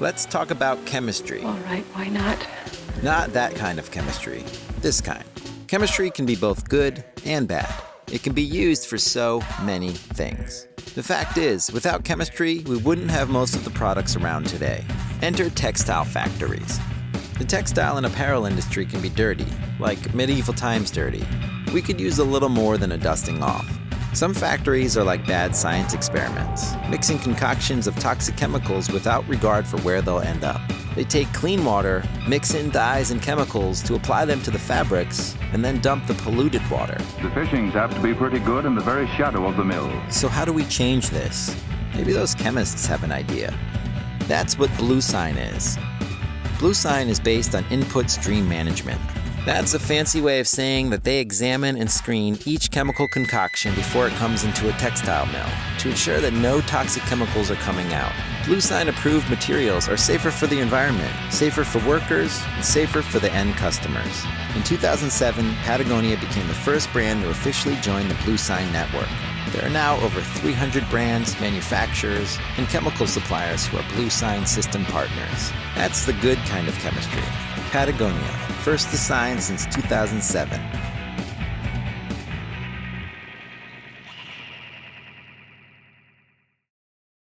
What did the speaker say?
Let's talk about chemistry. All right, why not? Not that kind of chemistry, this kind. Chemistry can be both good and bad. It can be used for so many things. The fact is, without chemistry, we wouldn't have most of the products around today. Enter textile factories. The textile and apparel industry can be dirty, like medieval times dirty. We could use a little more than a dusting off. Some factories are like bad science experiments, mixing concoctions of toxic chemicals without regard for where they'll end up. They take clean water, mix in dyes and chemicals to apply them to the fabrics, and then dump the polluted water. The fishings have to be pretty good in the very shadow of the mill. So, how do we change this? Maybe those chemists have an idea. That's what Bluesign is. Bluesign is based on input stream management. That's a fancy way of saying that they examine and screen each chemical concoction before it comes into a textile mill to ensure that no toxic chemicals are coming out. Bluesign approved materials are safer for the environment, safer for workers, and safer for the end customers. In 2007, Patagonia became the first brand to officially join the Bluesign network. There are now over 300 brands, manufacturers, and chemical suppliers who are Bluesign system partners. That's the good kind of chemistry. Patagonia, first to sign since 2007.